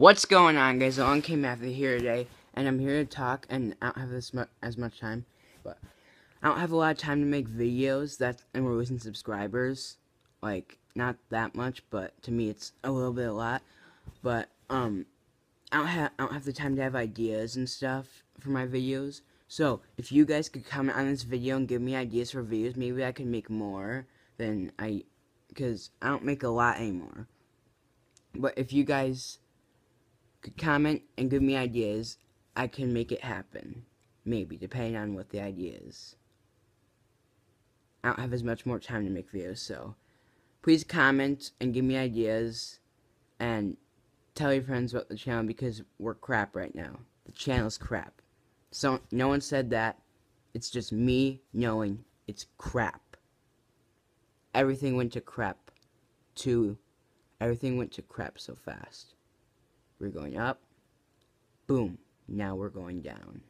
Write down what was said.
What's going on, guys? Along came after here today, and I'm here to talk. And I don't have this mu- as much time, but I don't have a lot of time to make videos. That and we're losing subscribers, like not that much, but to me it's a little bit a lot. But um, I don't have I don't have the time to have ideas and stuff for my videos. So if you guys could comment on this video and give me ideas for videos, maybe I could make more than I, because I don't make a lot anymore. But if you guys comment and give me ideas, I can make it happen. Maybe, depending on what the idea is. I don't have as much more time to make videos, so please comment and give me ideas and tell your friends about the channel because we're crap right now. The channel's crap. So no one said that. It's just me knowing it's crap. Everything went to crap. To everything went to crap so fast. We're going up. Boom. Now we're going down.